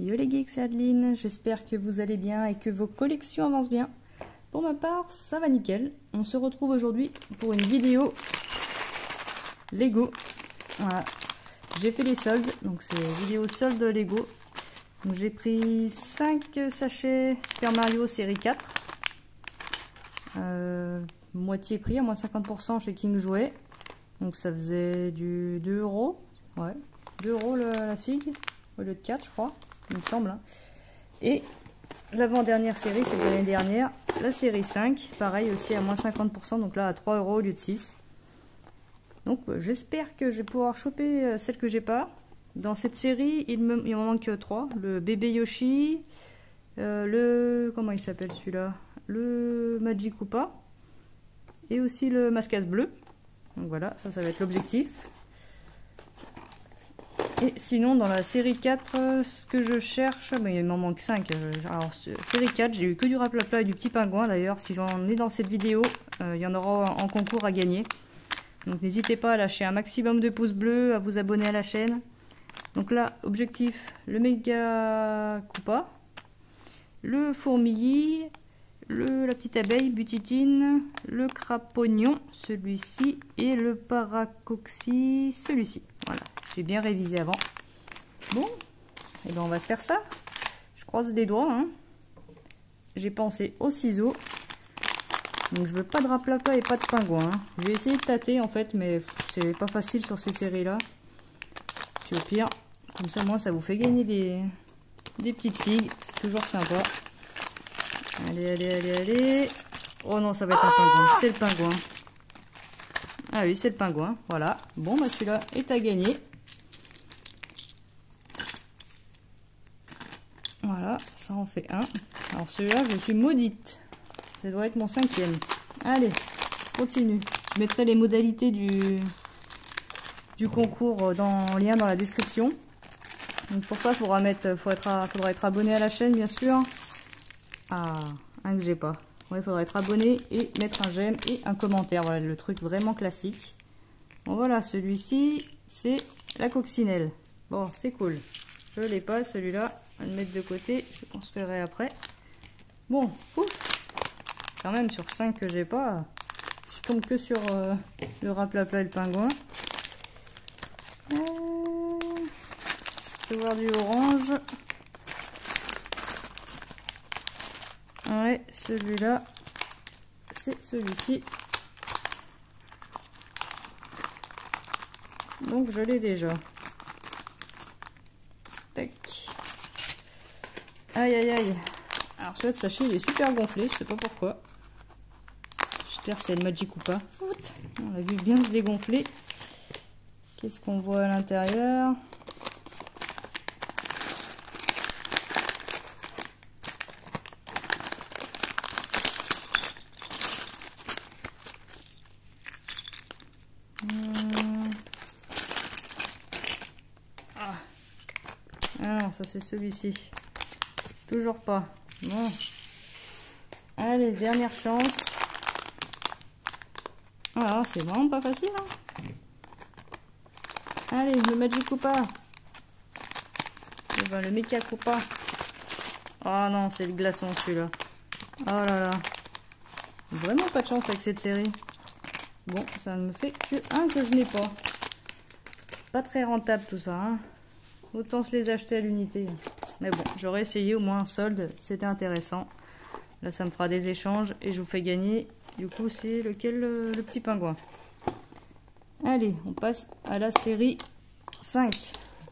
Yo les geeks, c'est Adeline, j'espère que vous allez bien et que vos collections avancent bien. Pour ma part, ça va nickel. On se retrouve aujourd'hui pour une vidéo Lego. Voilà. J'ai fait les soldes, donc c'est vidéo solde Lego. J'ai pris 5 sachets Super Mario série 4. Euh, moitié prix, à moins 50% chez King Jouet. Donc ça faisait du 2 euros. Ouais, 2 euros la figue au lieu de 4 je crois il me semble. Hein. Et l'avant-dernière série, c'est l'année dernière, la série 5, pareil aussi à moins 50%, donc là à 3 euros au lieu de 6. Donc euh, j'espère que je vais pouvoir choper euh, celle que j'ai pas. Dans cette série, il me manque 3. Le bébé Yoshi, euh, le... comment il s'appelle celui-là? Le Magic Koopa, et aussi le Mascas bleu. Donc voilà, ça, ça va être l'objectif. Et sinon, dans la série 4, euh, ce que je cherche, il m'en manque 5. Euh, alors, série 4, j'ai eu que du raplapla et du petit pingouin. D'ailleurs, si j'en ai dans cette vidéo, euh, il y en aura en concours à gagner. Donc, n'hésitez pas à lâcher un maximum de pouces bleus, à vous abonner à la chaîne. Donc là, objectif, le méga Koopa, le fourmillis, le, la petite abeille, butitine, le crapognon, celui-ci, et le paracoxy, celui-ci. Voilà. Bien révisé avant. Bon, et eh ben on va se faire ça. Je croise les doigts. Hein. J'ai pensé aux ciseaux. Donc je veux pas de raplapa et pas de pingouin. Hein. J'ai essayé de tâter en fait, mais c'est pas facile sur ces séries-là. Puis au pire, comme ça moi ça vous fait gagner des, des petites figues. C'est toujours sympa. Allez, allez, allez, allez. Oh non, ça va être un pingouin. C'est le pingouin. Ah oui, c'est le pingouin. Voilà. Bon, bah celui-là est à gagner. Voilà, en fait un. Alors celui-là, je suis maudite. Ça doit être mon cinquième. Allez, continue. Je mettrai les modalités du, du concours dans lien dans la description. Donc pour ça, il faudra, mettre, faudra, être, abonné à la chaîne, bien sûr. Ah, un que j'ai pas. il faudra être abonné et mettre un j'aime et un commentaire. Voilà, le truc vraiment classique. Bon, voilà, celui-ci, c'est la coccinelle. Bon, c'est cool. Je l'ai pas, celui-là le mettre de côté, je construirai après. Bon, ouf Quand même, sur 5 que j'ai pas, je tombe que sur euh, le raplapla et le pingouin. Euh, je vais voir du orange. Ouais, celui-là, c'est celui-ci. Donc je l'ai déjà. Aïe aïe aïe. Alors celui-là de sachet il est super gonflé, je sais pas pourquoi. J'espère que c'est le Magic ou pas. On l'a vu bien se dégonfler. Qu'est-ce qu'on voit à l'intérieur? Hmm. Ah. ah, ça c'est celui-ci. Toujours pas. Bon. Allez, dernière chance. Ah, c'est vraiment pas facile. Hein Allez, le Magic Koopa. Eh ben, le Mecha Koopa. Oh non, c'est le glaçon celui-là. Oh là là. Vraiment pas de chance avec cette série. Bon, ça ne me fait que un que je n'ai pas. Pas très rentable tout ça. Hein. Autant se les acheter à l'unité. Mais bon, j'aurais essayé au moins un solde, c'était intéressant. Là, ça me fera des échanges et je vous fais gagner. Du coup, c'est lequel le, petit pingouin? Allez, on passe à la série 5.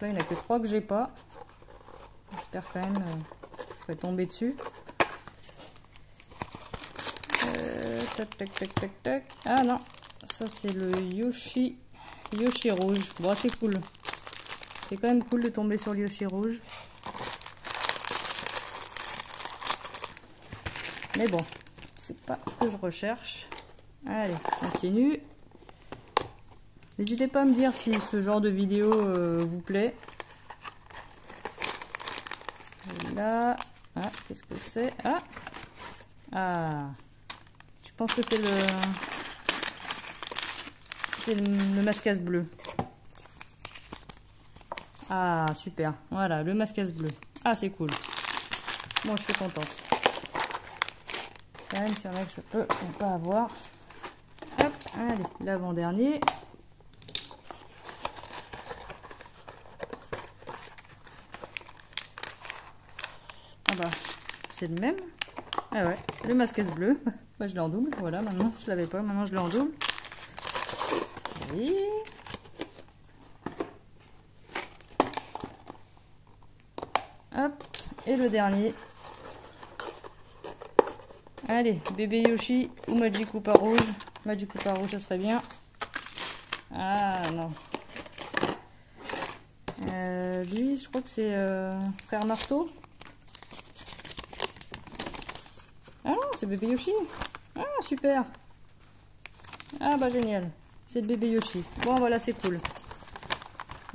Là, il n'y en a que 3 que j'ai pas. J'espère quand même euh, tomber dessus. Euh, tac, tac, tac, tac, tac. Ah non, ça c'est le Yoshi, Yoshi rouge. Bon, c'est cool. C'est quand même cool de tomber sur le Yoshi rouge. Mais bon, c'est pas ce que je recherche. Allez, continue. N'hésitez pas à me dire si ce genre de vidéo euh, vous plaît. Là, ah, qu'est-ce que c'est? Ah, ah, je pense que c'est le, c'est le, bleu. Ah, super. Voilà, le mascasse bleu. Ah, c'est cool. Moi, je suis contente. Même, qu'il y a que je peux ne pas avoir. Hop, allez, l'avant-dernier. Ah bah, c'est le même. Ah ouais, le mascasse bleu. Bah, je l'ai double, voilà, maintenant, je l'avais pas, maintenant je l'ai double. Oui. Hop, et le dernier. Allez, bébé Yoshi ou Magic Koopa rouge. Magic Koopa rouge, ça serait bien. Ah non. Euh, lui, je crois que c'est euh, Frère Marteau. Ah non, c'est bébé Yoshi. Ah, super. Ah bah génial. C'est le bébé Yoshi. Bon, voilà, c'est cool.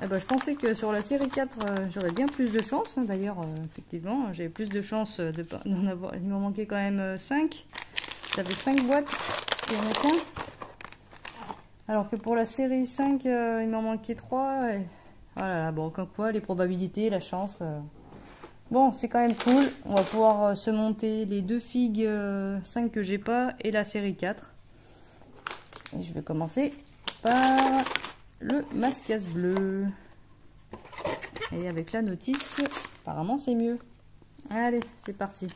Eh ben, je pensais que sur la série 4, euh, j'aurais bien plus de chance. Hein. D'ailleurs, euh, effectivement, j'ai plus de chance d'en avoir. Il m'en manquait quand même 5. Euh, J'avais 5 boîtes. Alors que pour la série 5, il m'en manquait 3. Et... Voilà, bon, comme quoi, les probabilités, la chance. Bon, c'est quand même cool. On va pouvoir se monter les deux figues 5 que j'ai pas et la série 4. Et je vais commencer par le mascasse bleu. Et avec la notice, apparemment c'est mieux. Allez, c'est parti.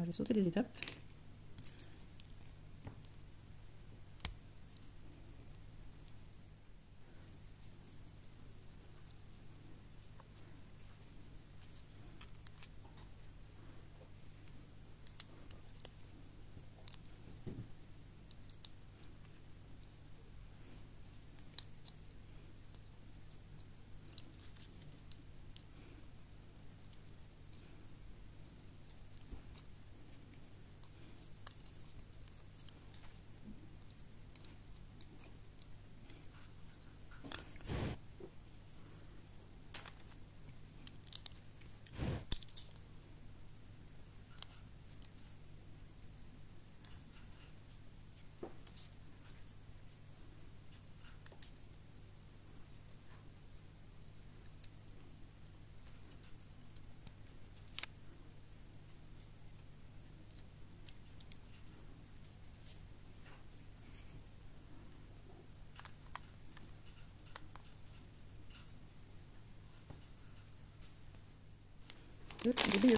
Je vais sauter les étapes. Le bébé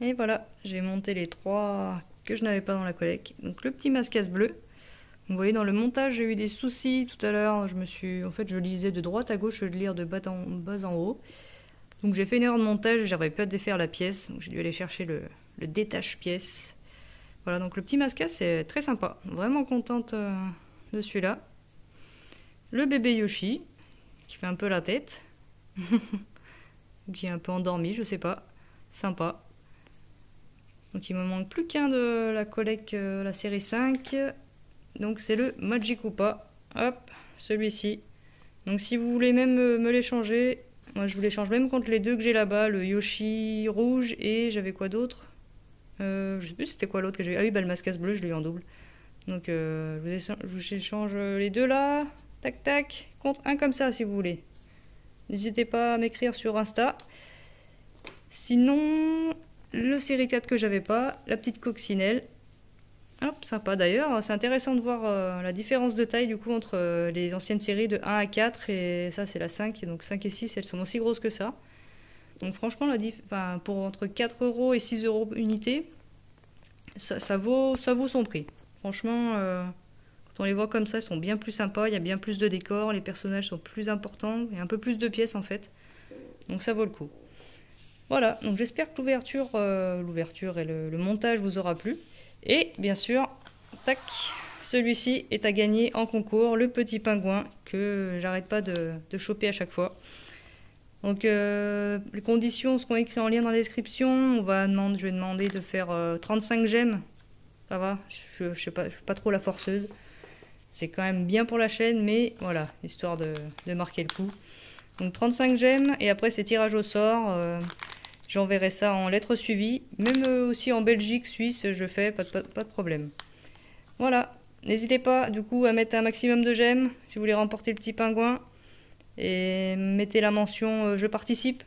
Et voilà, j'ai monté les trois que je n'avais pas dans la collecte. Donc le petit mascasse bleu. Vous voyez dans le montage j'ai eu des soucis tout à l'heure. Je me suis, en fait je lisais de droite à gauche, je lire de bas en, haut. Donc j'ai fait une erreur de montage, j'arrivais pas à défaire la pièce, donc j'ai dû aller chercher le, détache pièce. Voilà donc le petit mascasse c'est très sympa, vraiment contente euh, de celui-là. Le bébé Yoshi qui fait un peu la tête, qui est un peu endormi, je sais pas, sympa. Donc il me manque plus qu'un de la collecte, euh, la série 5. Donc c'est le Magic Koopa. Hop, celui-ci. Donc si vous voulez même euh, me l'échanger, moi je vous l'échange même contre les deux que j'ai là-bas, le Yoshi rouge et j'avais quoi d'autre? Euh, Je sais plus c'était quoi l'autre que j'ai. Ah oui, bah, le mascasse bleu, je l'ai eu en double. Donc euh, je, vous échange les deux là, tac tac, contre un comme ça si vous voulez. N'hésitez pas à m'écrire sur Insta. Sinon, le série 4 que j'avais pas, la petite coccinelle. Hop, sympa d'ailleurs, c'est intéressant de voir euh, la différence de taille du coup entre euh, les anciennes séries de 1 à 4 et ça c'est la 5, donc 5 et 6 elles sont aussi grosses que ça. Donc franchement, la pour entre 4 euros et 6 euros unité, ça, vaut, ça vaut son prix. Franchement, euh, quand on les voit comme ça, ils sont bien plus sympas, il y a bien plus de décors, les personnages sont plus importants, a un peu plus de pièces en fait. Donc ça vaut le coup. Voilà, donc j'espère que l'ouverture euh, l'ouverture et le, montage vous aura plu. Et bien sûr, tac, celui-ci est à gagner en concours, le petit pingouin que j'arrête pas de, choper à chaque fois. Donc euh, les conditions seront écrites en lien dans la description. On va demander, je vais demander de faire 35 euh, gemmes. Ça va, je ne suis, pas trop la forceuse. C'est quand même bien pour la chaîne, mais voilà, histoire de, marquer le coup. Donc 35 gemmes, et après c'est tirage au sort. J'enverrai ça en lettres suivies. Même euh, aussi en Belgique, Suisse, je fais, pas de, pas de problème. Voilà. N'hésitez pas du coup à mettre un maximum de j'aime si vous voulez remporter le petit pingouin. Et mettez la mention je participe